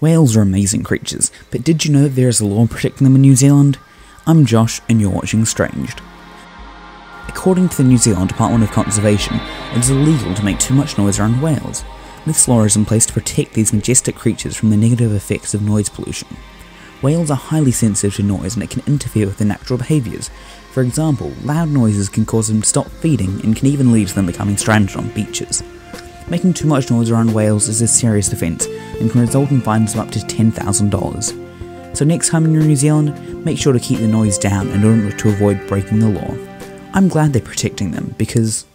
Whales are amazing creatures, but did you know that there is a law protecting them in New Zealand? I'm Josh, and you're watching Strainged. According to the New Zealand Department of Conservation, it is illegal to make too much noise around whales. This law is in place to protect these majestic creatures from the negative effects of noise pollution. Whales are highly sensitive to noise and it can interfere with their natural behaviours. For example, loud noises can cause them to stop feeding and can even lead to them becoming stranded on beaches. Making too much noise around whales is a serious offence and can result in fines of up to $10,000. So next time you're in New Zealand, make sure to keep the noise down in order to avoid breaking the law. I'm glad they're protecting them because